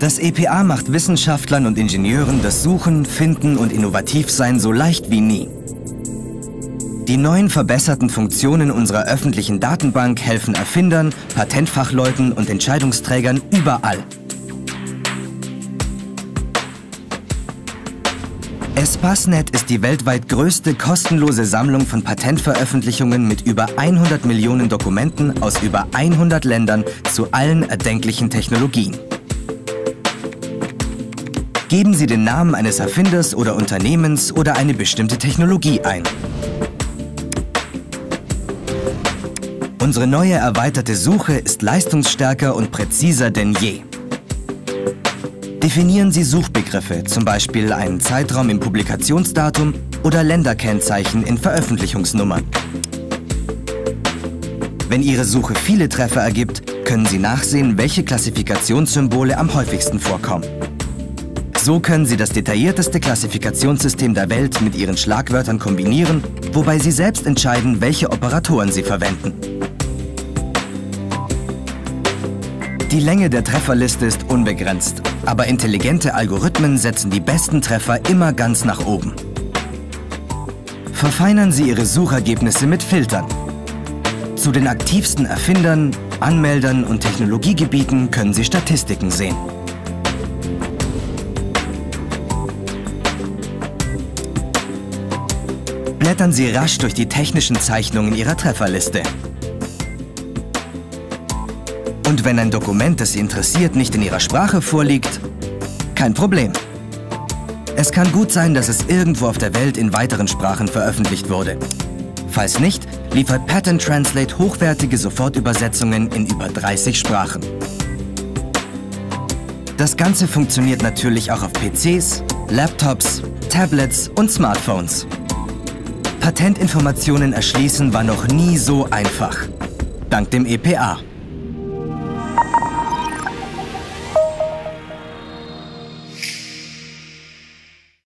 Das EPA macht Wissenschaftlern und Ingenieuren das Suchen, Finden und Innovativsein so leicht wie nie. Die neuen verbesserten Funktionen unserer öffentlichen Datenbank helfen Erfindern, Patentfachleuten und Entscheidungsträgern überall. Espasnet ist die weltweit größte kostenlose Sammlung von Patentveröffentlichungen mit über 100 Millionen Dokumenten aus über 100 Ländern zu allen erdenklichen Technologien. Geben Sie den Namen eines Erfinders oder Unternehmens oder eine bestimmte Technologie ein. Unsere neue erweiterte Suche ist leistungsstärker und präziser denn je. Definieren Sie Suchbegriffe, zum Beispiel einen Zeitraum im Publikationsdatum oder Länderkennzeichen in Veröffentlichungsnummern. Wenn Ihre Suche viele Treffer ergibt, können Sie nachsehen, welche Klassifikationssymbole am häufigsten vorkommen. So können Sie das detaillierteste Klassifikationssystem der Welt mit Ihren Schlagwörtern kombinieren, wobei Sie selbst entscheiden, welche Operatoren Sie verwenden. Die Länge der Trefferliste ist unbegrenzt, aber intelligente Algorithmen setzen die besten Treffer immer ganz nach oben. Verfeinern Sie Ihre Suchergebnisse mit Filtern. Zu den aktivsten Erfindern, Anmeldern und Technologiegebieten können Sie Statistiken sehen. Blättern Sie rasch durch die technischen Zeichnungen Ihrer Trefferliste. Und wenn ein Dokument, das Sie interessiert, nicht in Ihrer Sprache vorliegt, kein Problem. Es kann gut sein, dass es irgendwo auf der Welt in weiteren Sprachen veröffentlicht wurde. Falls nicht, liefert Patent Translate hochwertige Sofortübersetzungen in über 30 Sprachen. Das Ganze funktioniert natürlich auch auf PCs, Laptops, Tablets und Smartphones. Patentinformationen erschließen war noch nie so einfach. Dank dem EPA.